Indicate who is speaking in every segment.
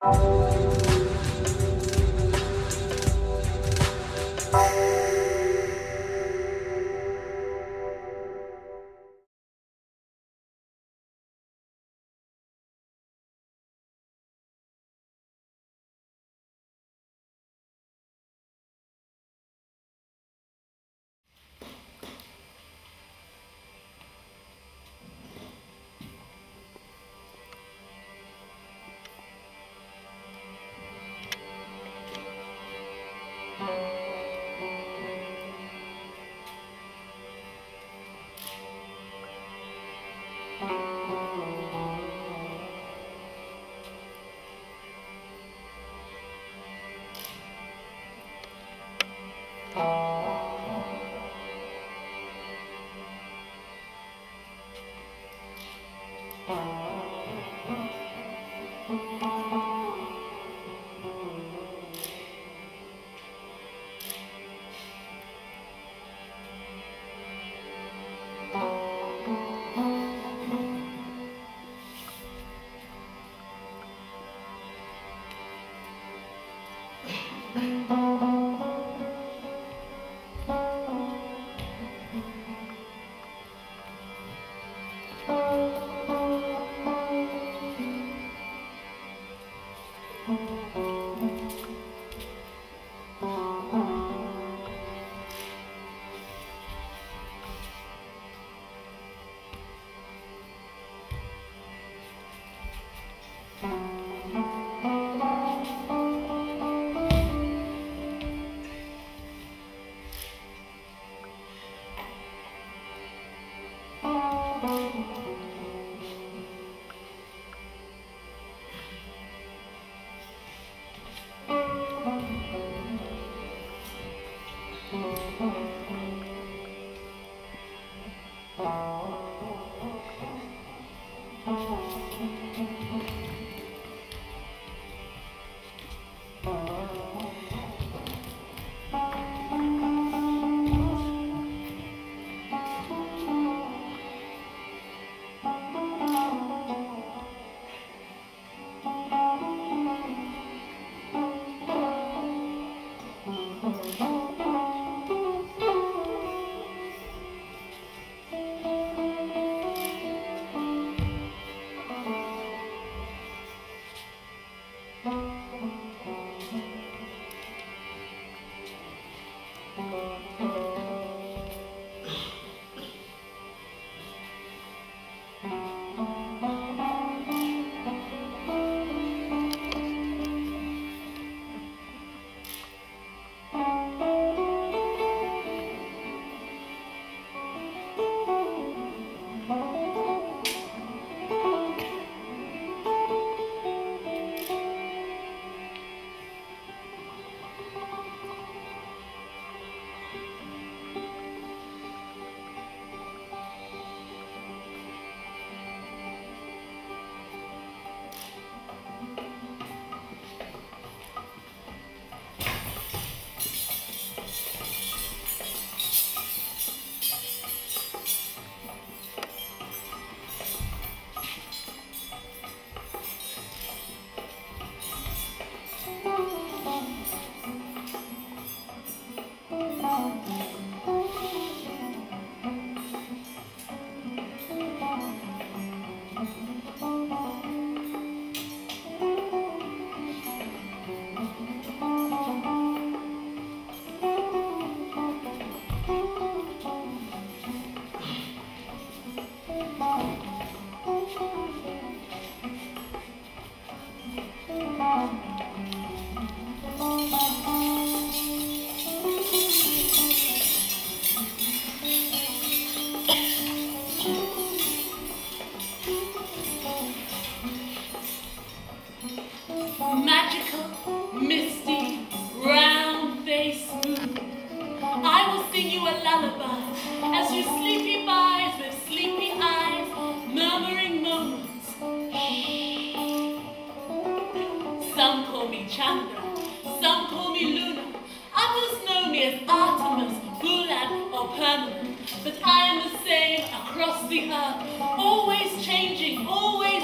Speaker 1: Música Bye. Magical, you a lullaby as you sleepy buys with sleepy eyes, murmuring moments. Some call me Chandra, some call me Luna. Others know me as Artemis, Bulan, or Permanent. But I am the same across the earth, always changing, always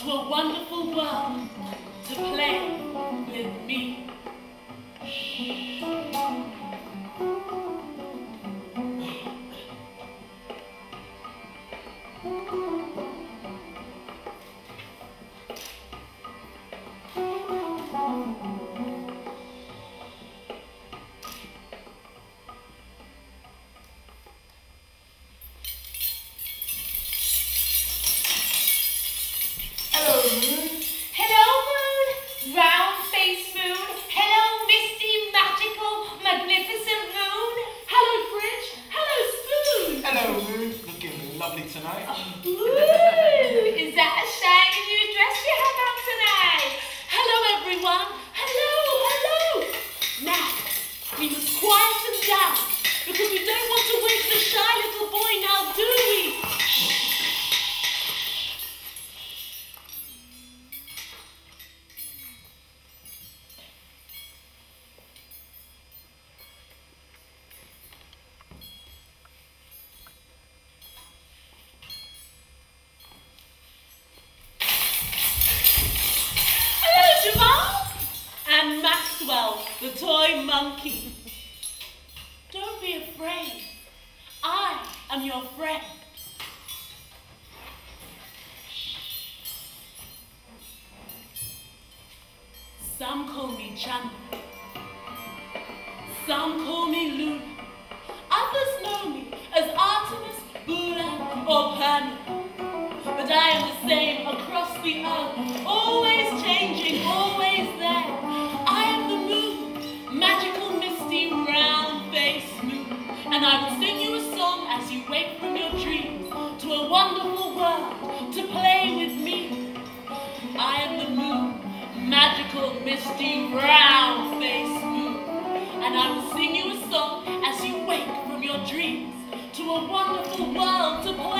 Speaker 1: to a wonderful world to play. down because we don't want to waste the shyness enchanted. Brown face moon. And
Speaker 2: I will sing you a song as you wake from your dreams to a wonderful world to play.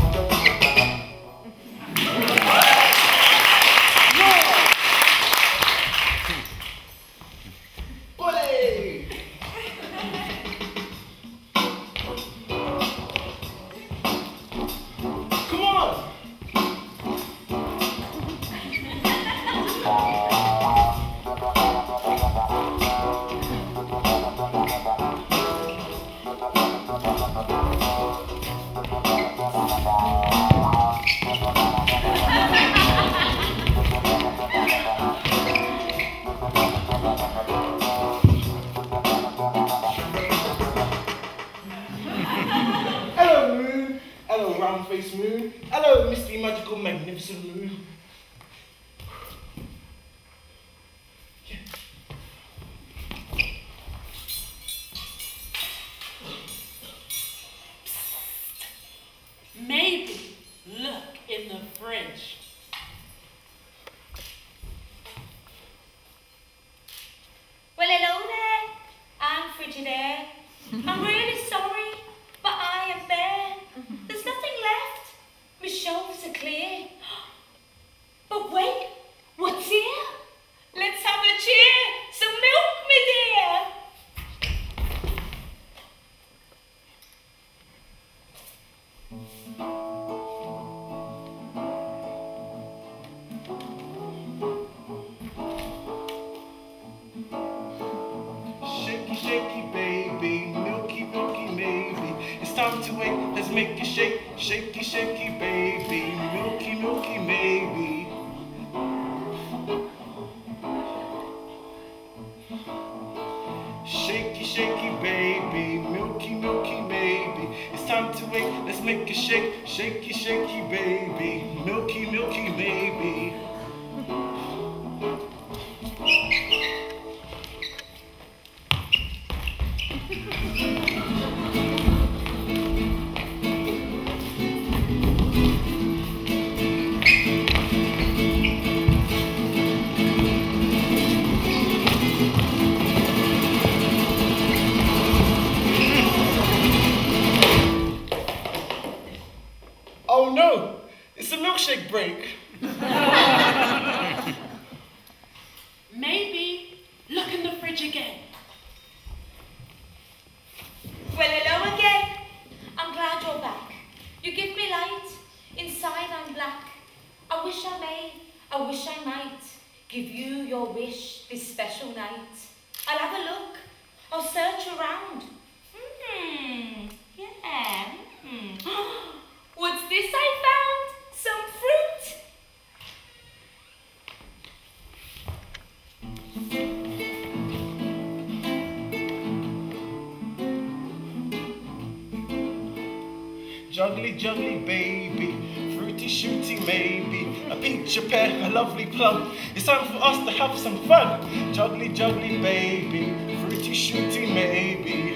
Speaker 2: Hello, moon. Hello, round-faced moon. Hello, misty, magical, magnificent moon. Time to. Let's make it shake, shaky, shaky, baby. Milky, milky, baby.
Speaker 3: Black. I wish I may, I wish I might give you your wish this special night. I'll have a look. I'll search around. Hmm, yeah. Hmm. What's this I found? Some fruit?
Speaker 2: Juggly, juggly, baby. Shooty, maybe. A peach, a pear, a lovely plum. It's time for us to have some fun. Juggly, juggly, baby. Fruity, shooty, maybe.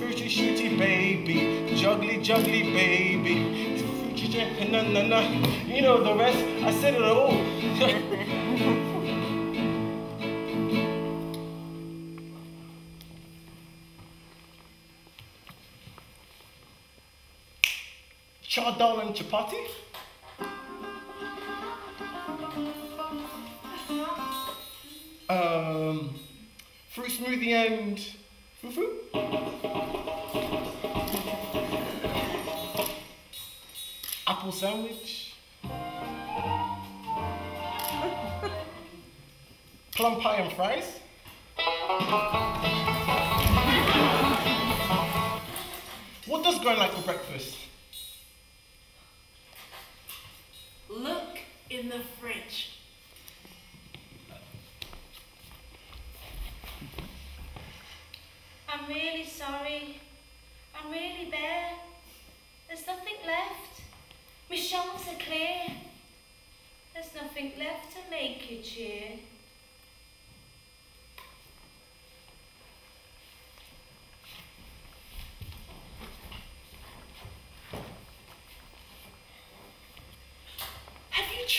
Speaker 2: Fruity, shooty, baby. Juggly, juggly, baby. Fruity, na na na. You know the rest. I said it all. dal and chapati. Um, fruit smoothie and fufu. Apple sandwich. Plum pie and fries. What does Gran like for breakfast?
Speaker 1: Look in the fridge.
Speaker 3: I'm really sorry. I'm really bare. There's nothing left. My shelves are clear. There's nothing left to make you cheer.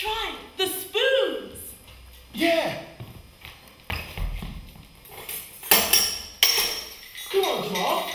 Speaker 1: Tried the spoons?
Speaker 2: Yeah. Come on, Mark.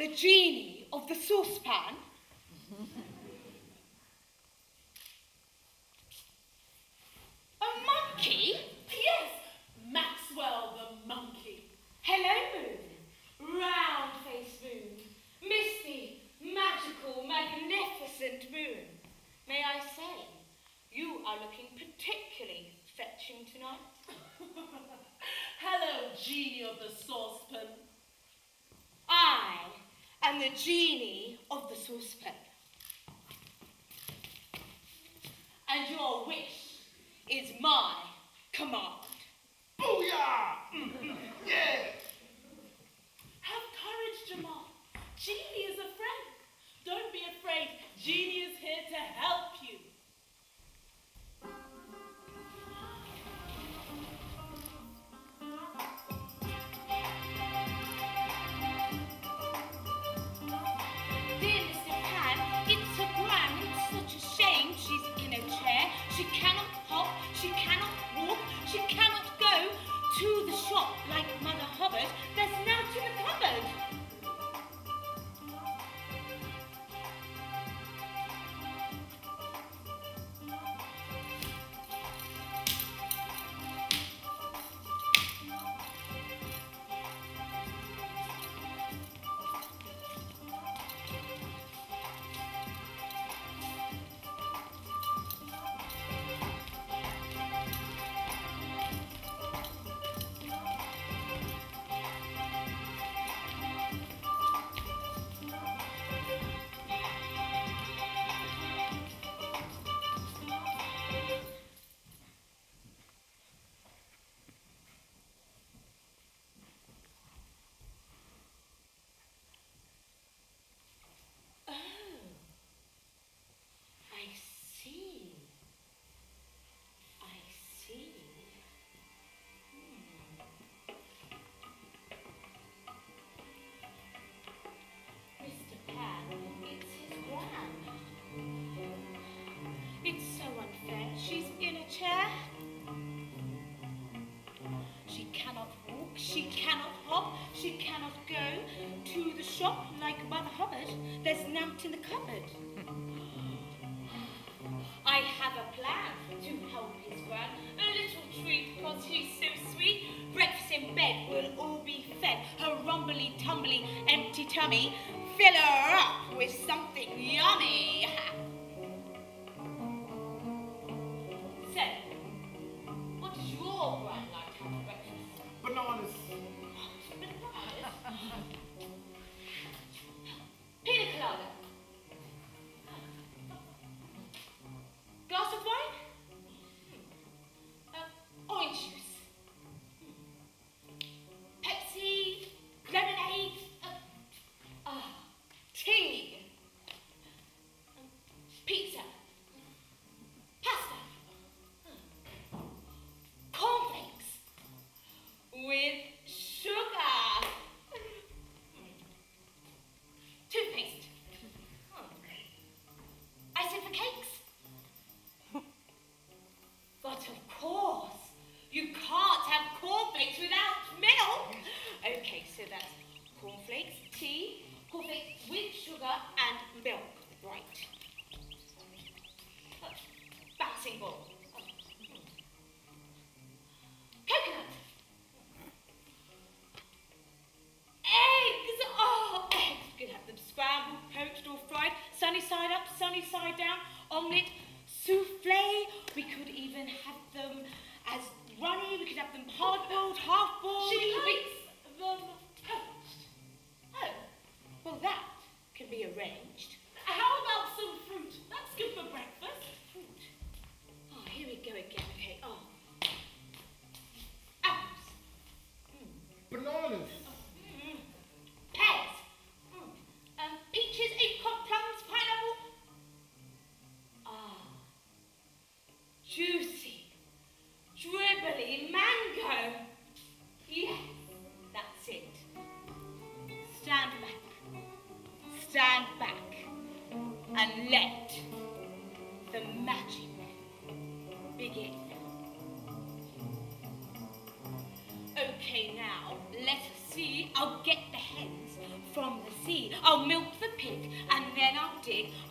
Speaker 4: The genie of the saucepan?
Speaker 1: the
Speaker 4: genie of the saucepan. And your wish is my command. Booyah! Mm-hmm. Yeah! Have courage,
Speaker 1: Jamal. Genie is a friend.
Speaker 4: Don't be afraid. Genie is
Speaker 2: here
Speaker 4: to help she cannot hop, she cannot go to the shop like Mother Hubbard. There's nought in the cupboard. I have a plan to help his gran. A little treat, because he's so sweet. Breakfast in bed will all be fed. Her rumbly tumbly empty tummy. Fill her up with something yummy.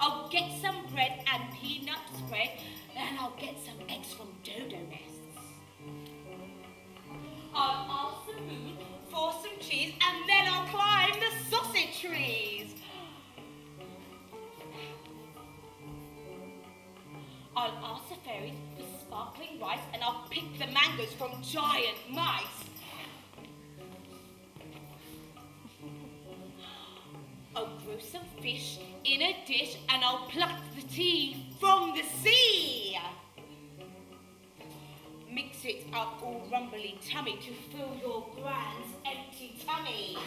Speaker 4: I'll get some bread and peanut spread, and I'll get some eggs from dodo nests. I'll ask the moon for some cheese, and then I'll climb the sausage trees. I'll ask the fairies for sparkling rice, and I'll pick the mangoes from giant mice. Some fish in a dish, and I'll pluck the tea from the sea. Mix it up all rumbly tummy to fill your grand's empty tummy.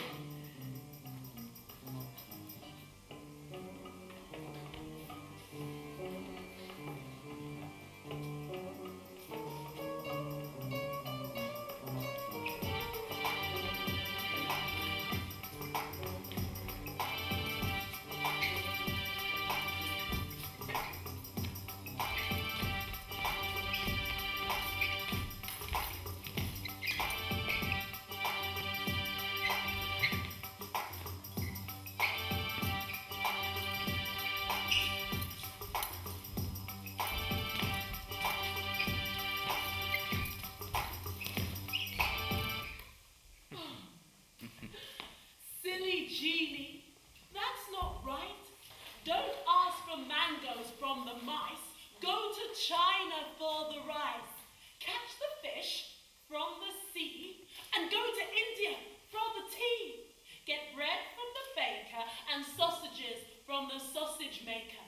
Speaker 1: For the rice. Catch the fish from the sea and go to India for the tea. Get bread from the baker and sausages from the sausage maker.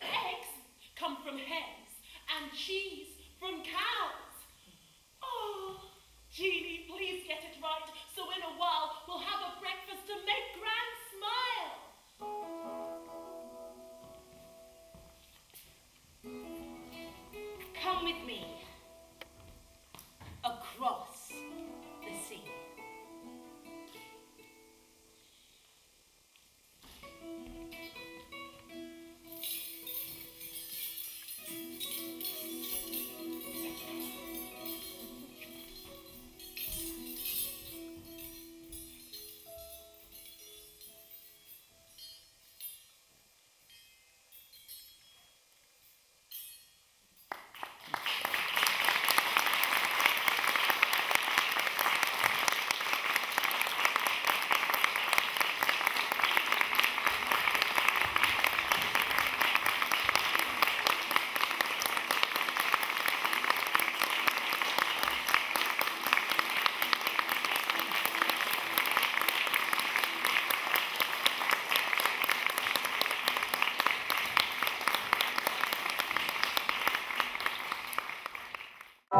Speaker 1: Eggs come from hens and cheese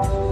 Speaker 1: you